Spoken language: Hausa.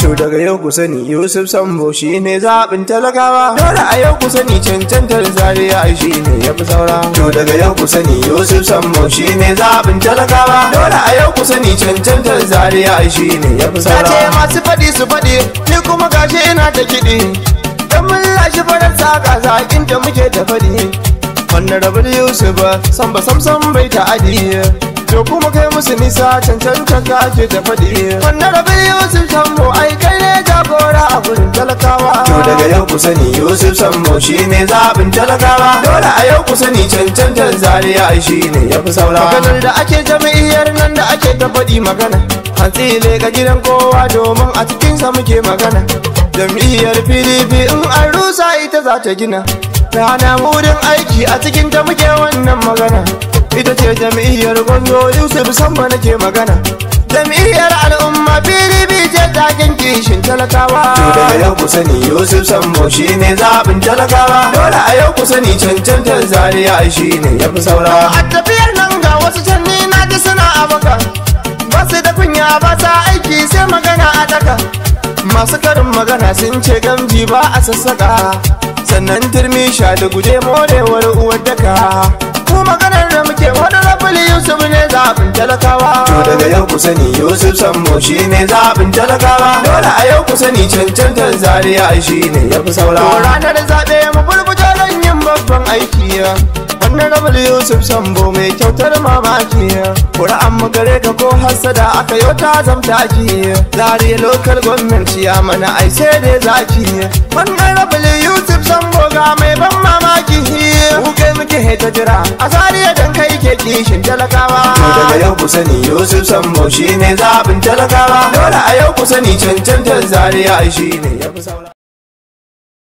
To daga yau ku sani Yusuf Sambo shi ne zaɓin talakawa. Dole a yau ku sani cancantar Zaria shi ne ya fi saura. To daga yau ku sani Yusuf Sambo shi ne zaɓin talakawa. Dole a yau ku sani cancantar Zaria shi ne ya fi saura. ce masu faɗi su faɗi ni kuma gashi ina ta kiɗi. Dan mun lashe farar saka zaƙin da muke ta faɗi. Wannan rabar Yusuf samba samsam bai ta adi. To kuma kai musu nisa cancantar ka ake ta faɗi. Wannan rabar Yusuf Sambo ai kai ne jagora a gurin talakawa. To daga yau ku sani Yusuf Sambo shi ne zaɓin talakawa. Dole a yau ku sani cancantar Zaria shi ne ya fi saura. Maganar da ake jami'iyar nan da ake ta faɗi magana. Hantsi ga gidan kowa domin a cikinsa muke magana. Jam'iyyar PDP in an rusa ita za ta gina. Rana wurin aiki a cikin ta muke wannan magana. Ita ce jam'iyyar Gwanzo Yusuf Samba nake magana. Jam'iyyar al'umma PDP ce taken kishin talakawa. To daga yau ku sani Yusuf Sambo shi ne zaɓin talakawa. Dole a yau ku sani cancantar Zaria shi ne ya fi saura. A tafiyar nan ga wasu can ni na ji suna abaka. Ba su da kunya ba sa aiki sai magana a daka. Masu karin magana sun ce gamji ba a sassaka. Sannan turmi sha da guje morewar uwar daka. Ku maganar muke wani rabuli Yusuf ne zaɓin talakawa. To daga yau ku sani Yusuf Sambo shi ne zaɓin talakawa. Dole a yau ku sani cancantar Zaria shi ne ya fi saura. To ranar zaɓe mu bulbuta don yin babban aiki. Wannan rabul Yusuf Sambo mai kyautar mamaki. Kura'an mu gare ka ko hasada aka yau ta zamta ki. Zaria local government ya mana ai sai dai zaki. Wannan rabul Yusuf Sambo ga mai ban mamaki. Kuke muke ta jira kishin talakawa. To daga yau ku sani Yusuf Sambo shi ne zaɓin talakawa. Dole a yau ku sani cancantar Zaria shi ne ya fi.